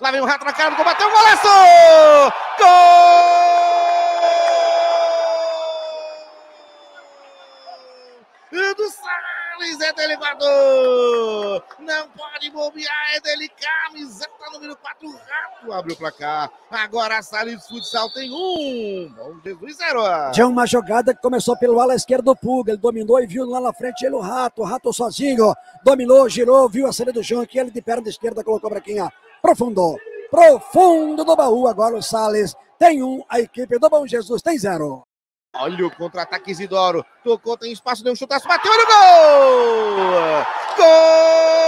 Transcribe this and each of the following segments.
Lá vem o Rato na cara do bateu o golaço! Gol! do Salles, é dele guardou! Não pode bobear, é dele, camiseta número 4, Rato abre o placar. Agora Salles Futsal tem um, bom Jesus zero. Tinha uma jogada que começou pelo ala esquerdo do Puga, ele dominou e viu lá na frente ele o Rato, o Rato sozinho, dominou, girou, viu a saída do João aqui, ele de perna esquerda colocou a braquinha, profundou profundo do baú. Agora o Salles tem um, a equipe do Bom Jesus tem zero. Olha o contra-ataque Isidoro. Tocou, tem espaço, deu um chutaço, bateu no gol! Gol!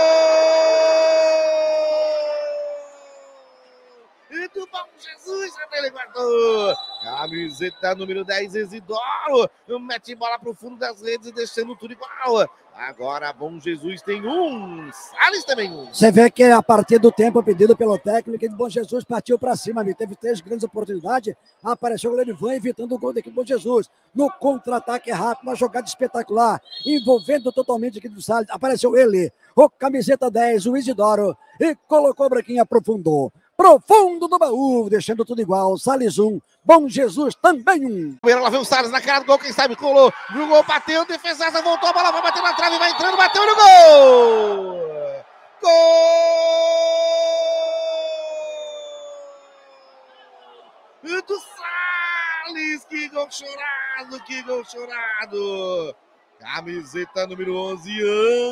Bom Jesus, ele guardou. Camiseta número 10, Isidoro. Mete bola pro fundo das redes, deixando tudo igual. Agora, Bom Jesus tem um, Salles também um. Você vê que a partir do tempo pedido pelo técnico, Bom Jesus partiu para cima, teve três grandes oportunidades, apareceu o Lenivan evitando o gol da equipe Bom Jesus. No contra-ataque rápido, uma jogada espetacular, envolvendo totalmente a equipe do Salles, apareceu ele, o camiseta 10, o Isidoro, e colocou a brequinha, aprofundou profundo do baú, deixando tudo igual. Salles 1, um, Bom Jesus também um. Lá vem o Salles na cara do gol, quem sabe colou. No gol bateu, defesaça, voltou, a bola vai bater na trave, vai entrando, bateu no gol! Gol! Do Salles, que gol chorado, que gol chorado! Camiseta número 11,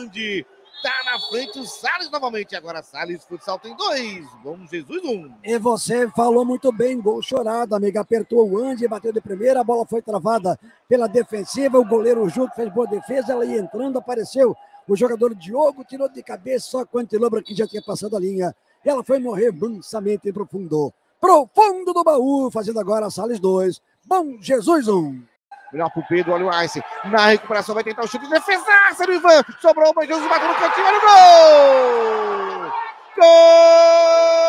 Andy tá na frente o Salles novamente. Agora Salles Futsal tem dois. Bom Jesus, um. E você falou muito bem, gol chorado, amiga. Apertou o Andy, bateu de primeira, a bola foi travada pela defensiva. O goleiro Juco fez boa defesa, ela ia entrando, apareceu o jogador Diogo, tirou de cabeça, só quando Lobra que já tinha passado a linha. Ela foi morrer mansamente e profundo. Profundo do baú, fazendo agora Salles 2. Bom Jesus 1. Um. Melhor pro Pedro, olha o Ice. Na recuperação vai tentar o chute de defesaça do Ivan. Sobrou o Jesus, bateu no cantinho, olha o gol! Gol!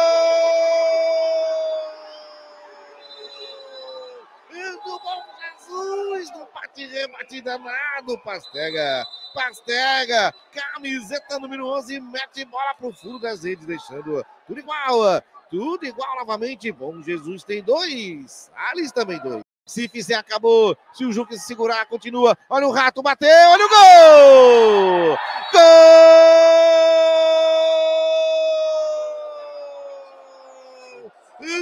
do Bom Jesus, no bate remate danado, Pastega. Pastega, camiseta número 11, mete bola pro fundo das redes, deixando tudo igual. Tudo igual novamente. Bom Jesus tem dois. Alice também dois. Se fizer, acabou. Se o Juca se segurar, continua. Olha o rato, bateu. Olha o gol! Gol!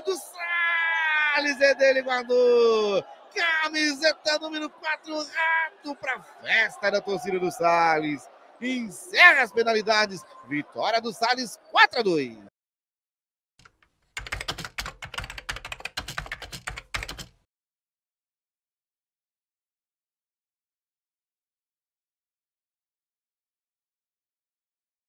Do Salles é dele, guardou. Camiseta número 4, rato para festa da torcida do Salles. Encerra as penalidades. Vitória do Salles 4 a 2.